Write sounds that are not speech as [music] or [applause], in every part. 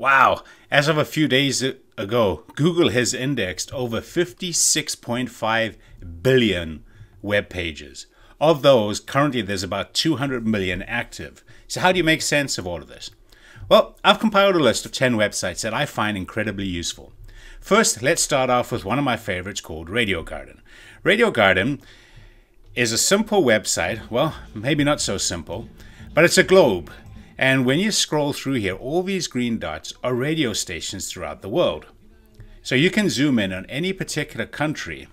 Wow, as of a few days ago, Google has indexed over 56.5 billion web pages. Of those, currently there's about 200 million active. So how do you make sense of all of this? Well, I've compiled a list of 10 websites that I find incredibly useful. First, let's start off with one of my favorites called Radio Garden. Radio Garden is a simple website, well, maybe not so simple, but it's a globe and when you scroll through here, all these green dots are radio stations throughout the world. So you can zoom in on any particular country.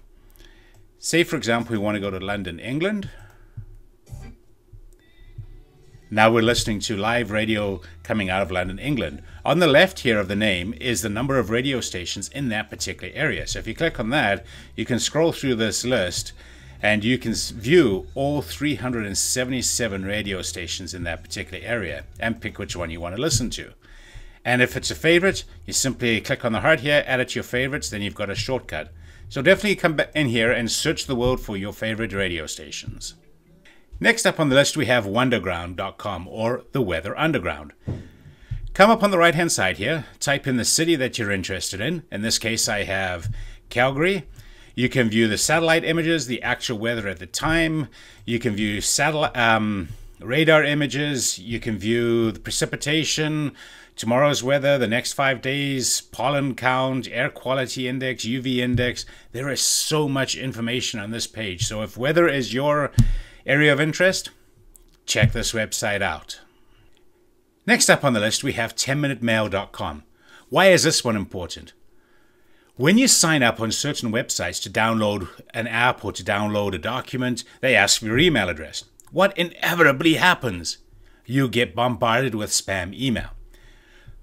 Say, for example, we want to go to London, England. Now we're listening to live radio coming out of London, England. On the left here of the name is the number of radio stations in that particular area. So if you click on that, you can scroll through this list and you can view all 377 radio stations in that particular area and pick which one you want to listen to. And if it's a favorite, you simply click on the heart here, add it to your favorites, then you've got a shortcut. So definitely come in here and search the world for your favorite radio stations. Next up on the list we have wunderground.com or the Weather Underground. Come up on the right hand side here, type in the city that you're interested in. In this case I have Calgary you can view the satellite images, the actual weather at the time. You can view satellite um, radar images. You can view the precipitation, tomorrow's weather, the next five days, pollen count, air quality index, UV index. There is so much information on this page. So if weather is your area of interest, check this website out. Next up on the list, we have 10minutemail.com. Why is this one important? When you sign up on certain websites to download an app or to download a document, they ask for your email address. What inevitably happens? You get bombarded with spam email.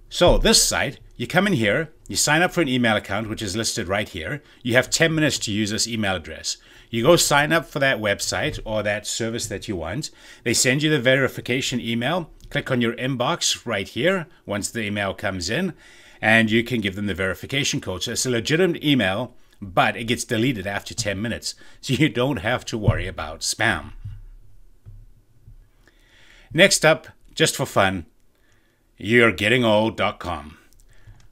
So, this site, you come in here, you sign up for an email account, which is listed right here. You have 10 minutes to use this email address. You go sign up for that website or that service that you want. They send you the verification email. Click on your inbox right here once the email comes in and you can give them the verification code. So it's a legitimate email, but it gets deleted after 10 minutes. So you don't have to worry about spam. Next up, just for fun, you'regettingold.com.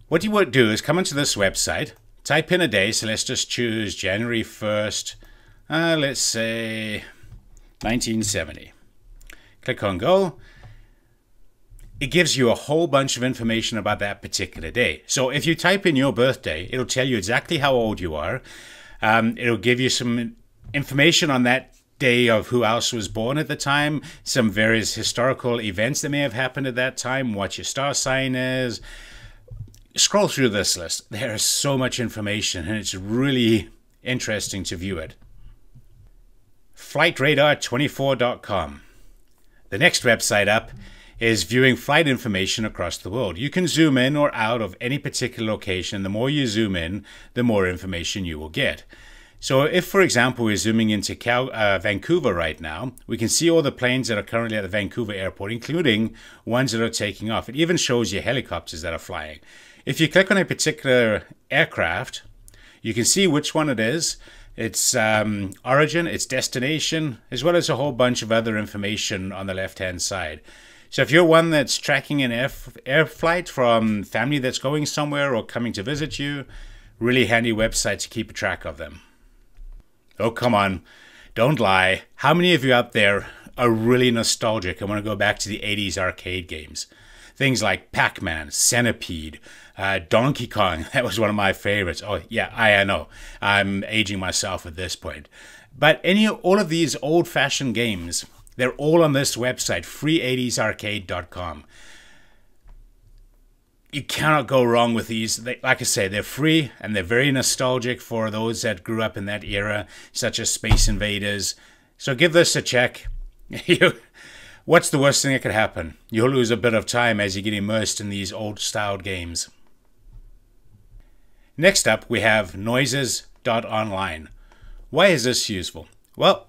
What you want to do is come into this website, type in a day, so let's just choose January 1st, uh, let's say 1970. Click on go, it gives you a whole bunch of information about that particular day. So if you type in your birthday, it'll tell you exactly how old you are. Um, it'll give you some information on that day of who else was born at the time, some various historical events that may have happened at that time, what your star sign is. Scroll through this list. There is so much information, and it's really interesting to view it. FlightRadar24.com. The next website up is viewing flight information across the world. You can zoom in or out of any particular location. The more you zoom in, the more information you will get. So if, for example, we're zooming into Cal uh, Vancouver right now, we can see all the planes that are currently at the Vancouver airport, including ones that are taking off. It even shows you helicopters that are flying. If you click on a particular aircraft, you can see which one it is, its um, origin, its destination, as well as a whole bunch of other information on the left-hand side. So if you're one that's tracking an air, air flight from family that's going somewhere or coming to visit you, really handy website to keep track of them. Oh, come on. Don't lie. How many of you out there are really nostalgic and want to go back to the 80s arcade games? Things like Pac Man, Centipede, uh, Donkey Kong. [laughs] That was one of my favorites. Oh, yeah, I, I know. I'm aging myself at this point. But any all of these old fashioned games they're all on this website, free80sarcade.com. You cannot go wrong with these. They, like I say, they're free and they're very nostalgic for those that grew up in that era, such as Space Invaders. So give this a check. [laughs] What's the worst thing that could happen? You'll lose a bit of time as you get immersed in these old styled games. Next up, we have noises.online. Why is this useful? Well,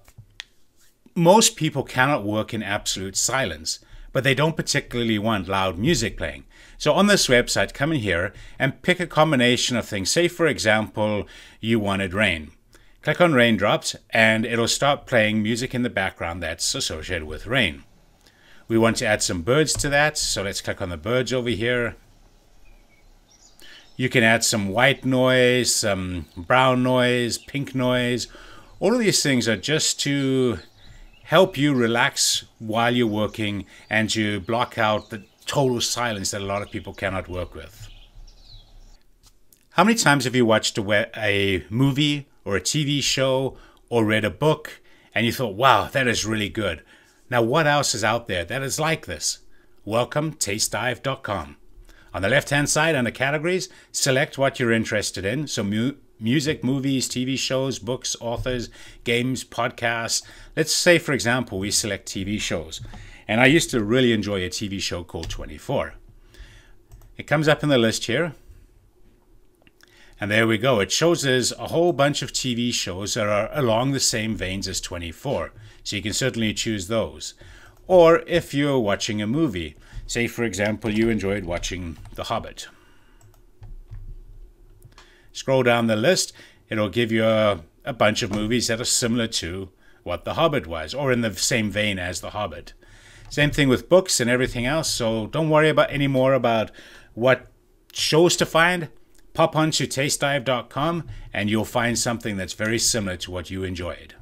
most people cannot work in absolute silence, but they don't particularly want loud music playing. So on this website, come in here and pick a combination of things. Say, for example, you wanted rain. Click on raindrops and it'll start playing music in the background that's associated with rain. We want to add some birds to that, so let's click on the birds over here. You can add some white noise, some brown noise, pink noise. All of these things are just to help you relax while you're working and to block out the total silence that a lot of people cannot work with. How many times have you watched a, a movie or a TV show or read a book and you thought, wow, that is really good? Now, what else is out there that is like this? Welcome, tastedive.com. On the left hand side, under categories, select what you're interested in. So, mu- music, movies, TV shows, books, authors, games, podcasts. Let's say, for example, we select TV shows. And I used to really enjoy a TV show called 24. It comes up in the list here. And there we go. It shows us a whole bunch of TV shows that are along the same veins as 24. So you can certainly choose those. Or if you're watching a movie, Say, for example, you enjoyed watching The Hobbit. Scroll down the list, it'll give you a, a bunch of movies that are similar to what The Hobbit was, or in the same vein as The Hobbit. Same thing with books and everything else, so don't worry about any more about what shows to find. Pop onto tastedive.com and you'll find something that's very similar to what you enjoyed.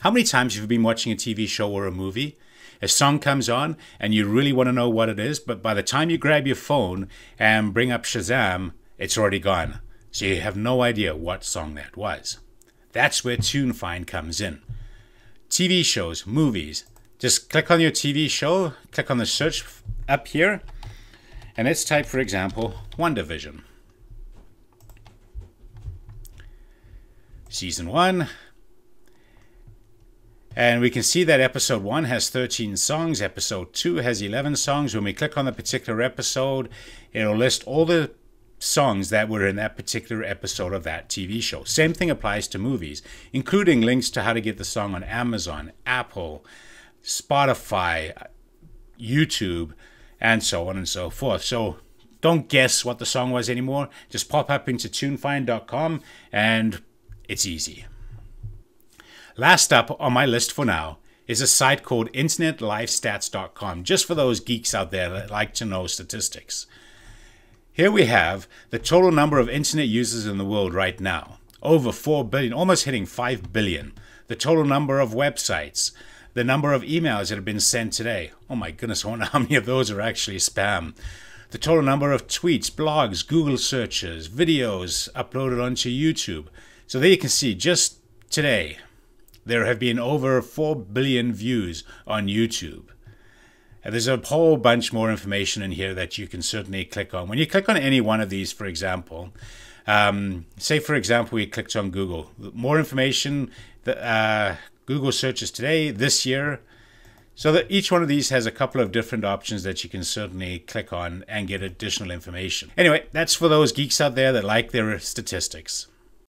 How many times have you been watching a TV show or a movie a song comes on and you really want to know what it is, but by the time you grab your phone and bring up Shazam, it's already gone. So you have no idea what song that was. That's where TuneFind comes in. TV shows, movies. Just click on your TV show, click on the search up here, and let's type, for example, WandaVision. Season 1, and we can see that episode 1 has 13 songs, episode 2 has 11 songs. When we click on the particular episode, it'll list all the songs that were in that particular episode of that TV show. Same thing applies to movies, including links to how to get the song on Amazon, Apple, Spotify, YouTube, and so on and so forth. So don't guess what the song was anymore. Just pop up into tunefind.com and it's easy. Last up on my list for now is a site called internetlivestats.com, just for those geeks out there that like to know statistics. Here we have the total number of internet users in the world right now over 4 billion, almost hitting 5 billion. The total number of websites, the number of emails that have been sent today. Oh my goodness, I wonder how many of those are actually spam. The total number of tweets, blogs, Google searches, videos uploaded onto YouTube. So there you can see just today there have been over 4 billion views on YouTube. And there's a whole bunch more information in here that you can certainly click on. When you click on any one of these, for example, um, say for example we clicked on Google, more information that uh, Google searches today, this year. So that each one of these has a couple of different options that you can certainly click on and get additional information. Anyway, that's for those geeks out there that like their statistics.